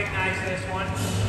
recognize this one.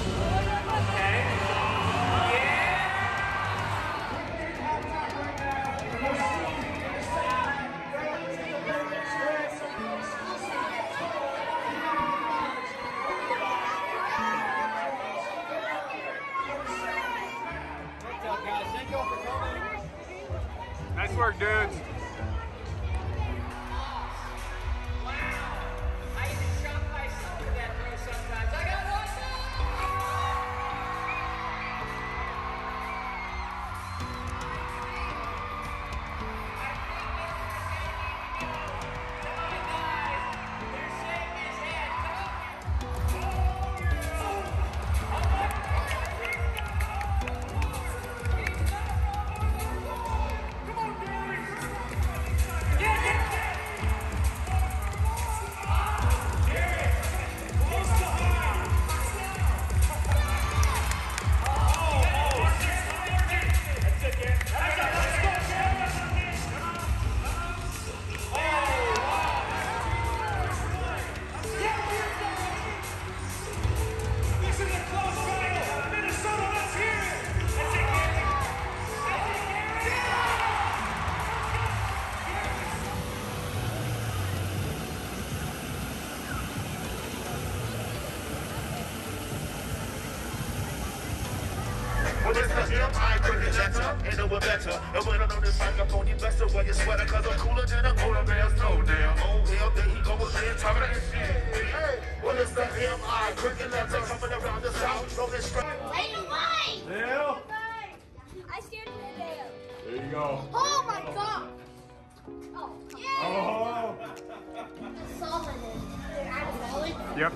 Cricket letter, ain't no one better. And when I'm on this microphone, you best to wear your sweater, cause I'm cooler than a polar bear's toenail. Oh, hell, there he go again, talking that shit. Hey, well, it's the M.I. cricket letter, coming around the south, rolling straight. Wait, wait! Dale. I steered the video. There you go. Oh my god! Oh, yeah! Oh. Solid it. Absolutely. Yep.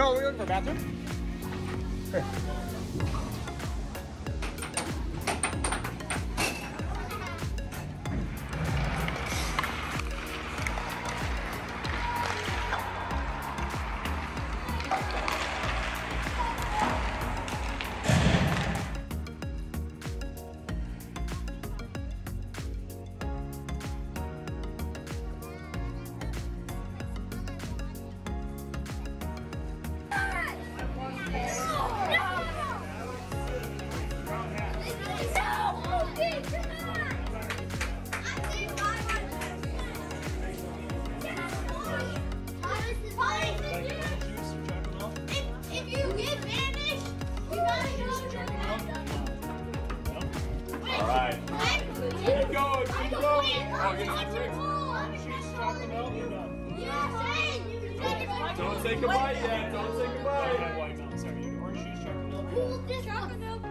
No, we're looking for a bathroom. Here. Right. Keep going, keep going. Oh, you're gonna see Don't say goodbye yet. Don't say goodbye. White Mountain, sorry. Orange chocolate milk. Cool this chocolate milk.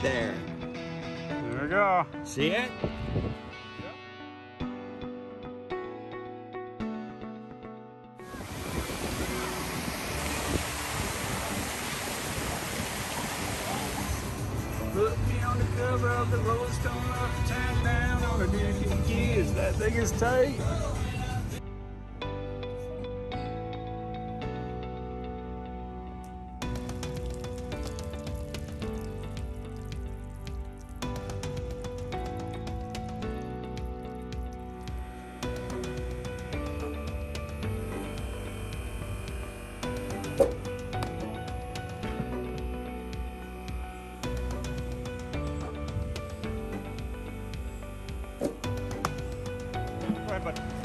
There. There we go. See it? Put me on the cover of the Rolling Stone up town down on a dick and kids. That thing is tight. Bud.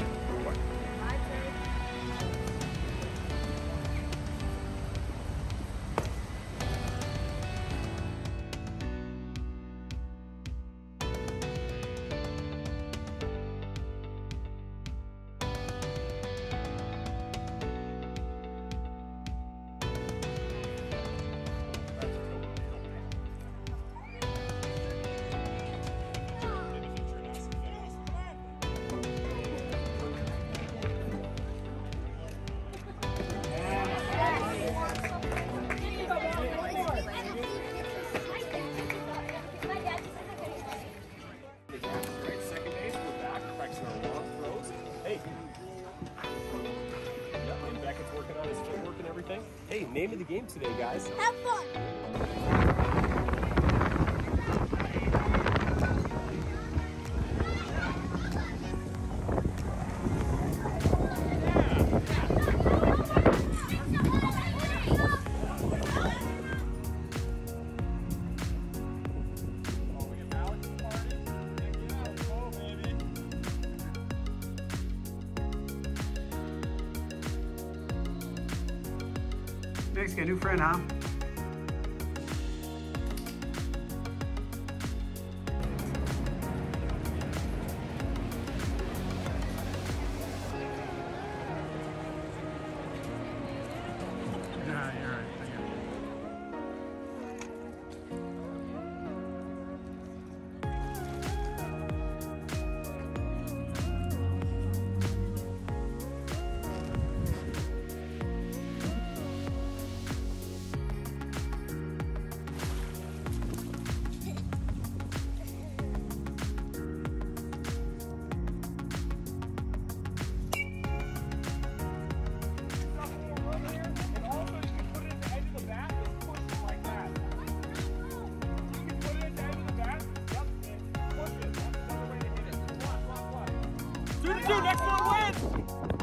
Name of the game today, guys. Have fun. A new friend, huh? One wins.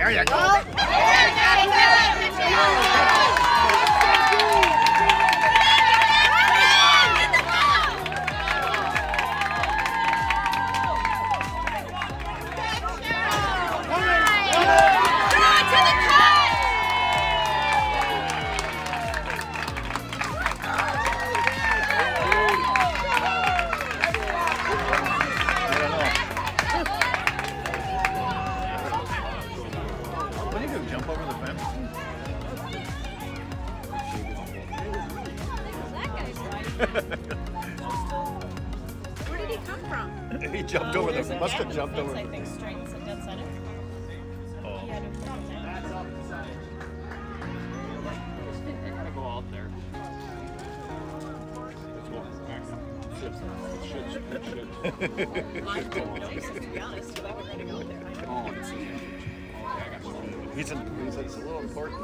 There you the. Must jumped over. I think strings and dead center. Oh. He had to put them down. Gotta go out there. Mine didn't notice to be honest, till I went right go there. Oh, I know. He's, in, he said it's a little important.